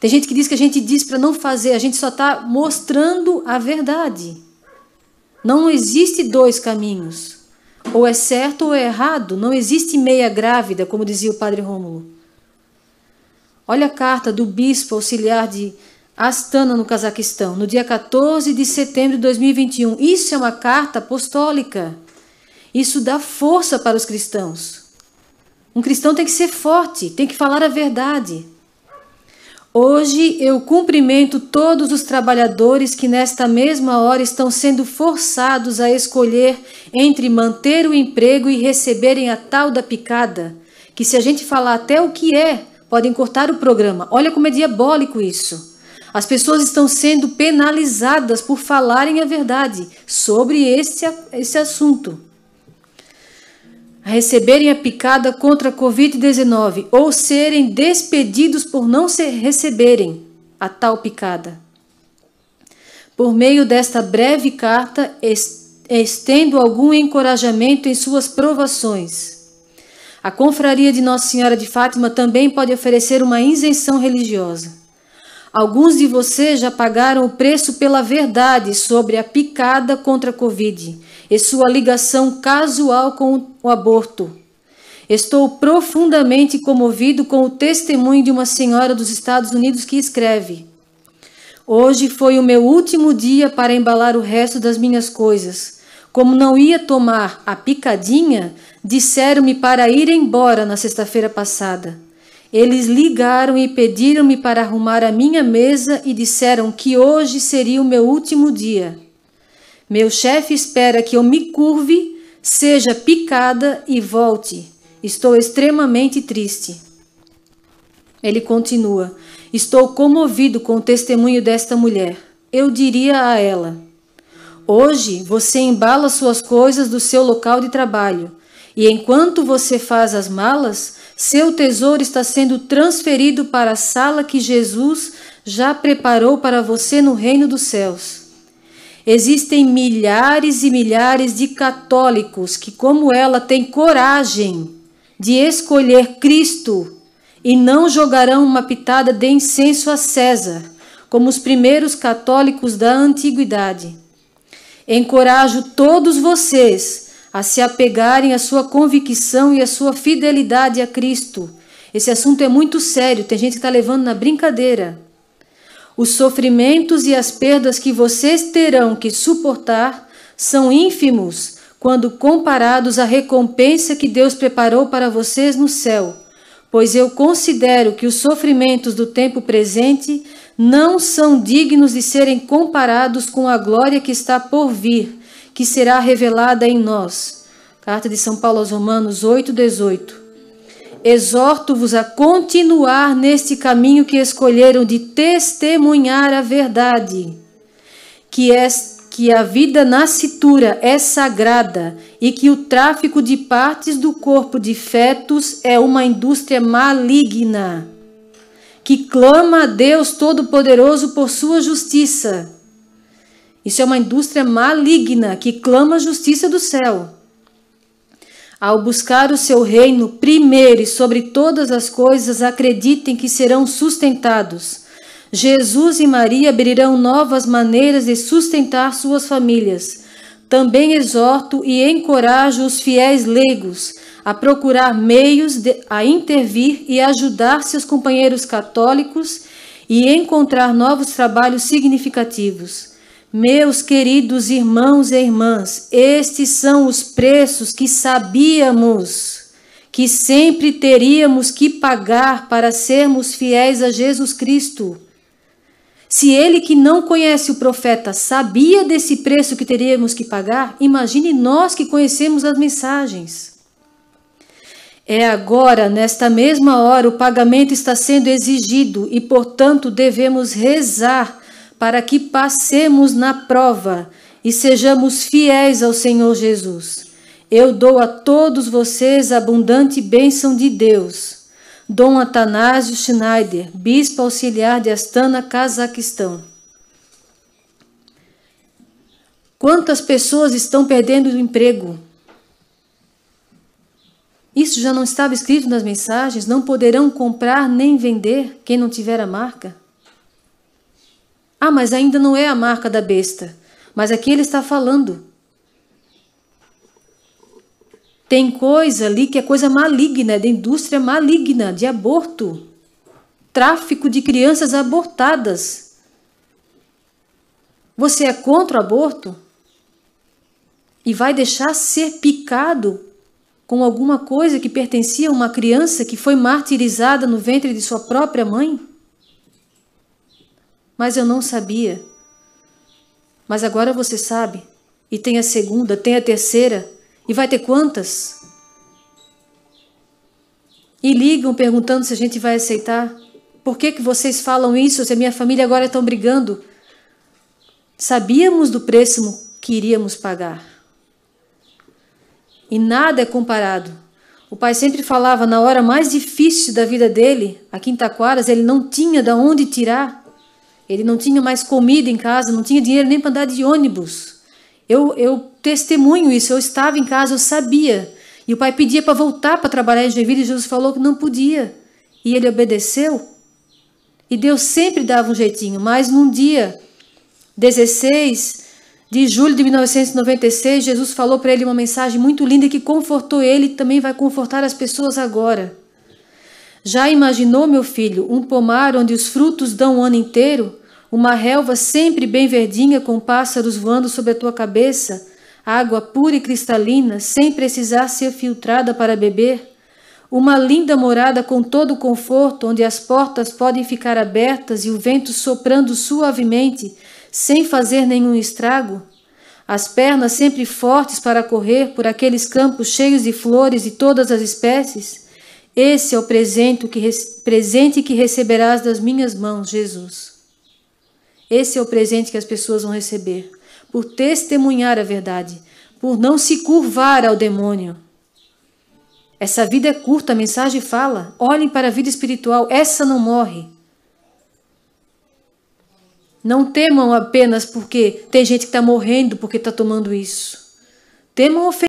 Tem gente que diz que a gente diz para não fazer, a gente só está mostrando a verdade. Não existe dois caminhos. Ou é certo ou é errado. Não existe meia grávida, como dizia o padre Rômulo. Olha a carta do bispo auxiliar de Astana, no Cazaquistão, no dia 14 de setembro de 2021. Isso é uma carta apostólica. Isso dá força para os cristãos. Um cristão tem que ser forte, tem que falar a verdade. Hoje eu cumprimento todos os trabalhadores que nesta mesma hora estão sendo forçados a escolher entre manter o emprego e receberem a tal da picada, que se a gente falar até o que é, podem cortar o programa. Olha como é diabólico isso. As pessoas estão sendo penalizadas por falarem a verdade sobre esse, esse assunto receberem a picada contra a Covid-19 ou serem despedidos por não se receberem a tal picada. Por meio desta breve carta, estendo algum encorajamento em suas provações. A confraria de Nossa Senhora de Fátima também pode oferecer uma isenção religiosa. Alguns de vocês já pagaram o preço pela verdade sobre a picada contra a Covid e sua ligação casual com o aborto. Estou profundamente comovido com o testemunho de uma senhora dos Estados Unidos que escreve: Hoje foi o meu último dia para embalar o resto das minhas coisas. Como não ia tomar a picadinha, disseram-me para ir embora na sexta-feira passada. Eles ligaram e pediram-me para arrumar a minha mesa e disseram que hoje seria o meu último dia. Meu chefe espera que eu me curve, seja picada e volte. Estou extremamente triste. Ele continua: Estou comovido com o testemunho desta mulher. Eu diria a ela: Hoje você embala suas coisas do seu local de trabalho, e enquanto você faz as malas, seu tesouro está sendo transferido para a sala que Jesus já preparou para você no reino dos céus. Existem milhares e milhares de católicos que, como ela, têm coragem de escolher Cristo e não jogarão uma pitada de incenso a César, como os primeiros católicos da antiguidade. Encorajo todos vocês a se apegarem à sua convicção e à sua fidelidade a Cristo. Esse assunto é muito sério, tem gente que está levando na brincadeira. Os sofrimentos e as perdas que vocês terão que suportar são ínfimos quando comparados à recompensa que Deus preparou para vocês no céu, pois eu considero que os sofrimentos do tempo presente não são dignos de serem comparados com a glória que está por vir, que será revelada em nós. Carta de São Paulo aos Romanos 8, 18. Exorto-vos a continuar neste caminho que escolheram de testemunhar a verdade, que é que a vida nascitura é sagrada e que o tráfico de partes do corpo de fetos é uma indústria maligna, que clama a Deus Todo-Poderoso por sua justiça. Isso é uma indústria maligna que clama a justiça do céu. Ao buscar o seu reino primeiro e sobre todas as coisas, acreditem que serão sustentados. Jesus e Maria abrirão novas maneiras de sustentar suas famílias. Também exorto e encorajo os fiéis leigos a procurar meios de, a intervir e ajudar seus companheiros católicos e encontrar novos trabalhos significativos. Meus queridos irmãos e irmãs, estes são os preços que sabíamos que sempre teríamos que pagar para sermos fiéis a Jesus Cristo. Se ele que não conhece o profeta sabia desse preço que teríamos que pagar, imagine nós que conhecemos as mensagens. É agora, nesta mesma hora, o pagamento está sendo exigido e, portanto, devemos rezar para que passemos na prova e sejamos fiéis ao Senhor Jesus. Eu dou a todos vocês a abundante bênção de Deus. Dom Atanásio Schneider, bispo auxiliar de Astana, Cazaquistão. Quantas pessoas estão perdendo o emprego? Isso já não estava escrito nas mensagens? Não poderão comprar nem vender quem não tiver a marca? Ah, mas ainda não é a marca da besta. Mas aqui ele está falando. Tem coisa ali que é coisa maligna, de indústria maligna, de aborto. Tráfico de crianças abortadas. Você é contra o aborto? E vai deixar ser picado com alguma coisa que pertencia a uma criança que foi martirizada no ventre de sua própria mãe? Mas eu não sabia. Mas agora você sabe. E tem a segunda, tem a terceira. E vai ter quantas? E ligam perguntando se a gente vai aceitar. Por que, que vocês falam isso se a minha família agora estão brigando? Sabíamos do preço que iríamos pagar. E nada é comparado. O pai sempre falava na hora mais difícil da vida dele, aqui em Taquaras, ele não tinha de onde tirar. Ele não tinha mais comida em casa, não tinha dinheiro nem para andar de ônibus. Eu, eu testemunho isso, eu estava em casa, eu sabia. E o pai pedia para voltar para trabalhar em Joinville e Jesus falou que não podia. E ele obedeceu. E Deus sempre dava um jeitinho, mas num dia 16 de julho de 1996, Jesus falou para ele uma mensagem muito linda que confortou ele e também vai confortar as pessoas agora. Já imaginou, meu filho, um pomar onde os frutos dão o ano inteiro? Uma relva sempre bem verdinha com pássaros voando sobre a tua cabeça? Água pura e cristalina, sem precisar ser filtrada para beber? Uma linda morada com todo o conforto, onde as portas podem ficar abertas e o vento soprando suavemente, sem fazer nenhum estrago? As pernas sempre fortes para correr por aqueles campos cheios de flores de todas as espécies? Esse é o presente que, presente que receberás das minhas mãos, Jesus. Esse é o presente que as pessoas vão receber, por testemunhar a verdade, por não se curvar ao demônio. Essa vida é curta, a mensagem fala. Olhem para a vida espiritual, essa não morre. Não temam apenas porque tem gente que está morrendo porque está tomando isso. Temam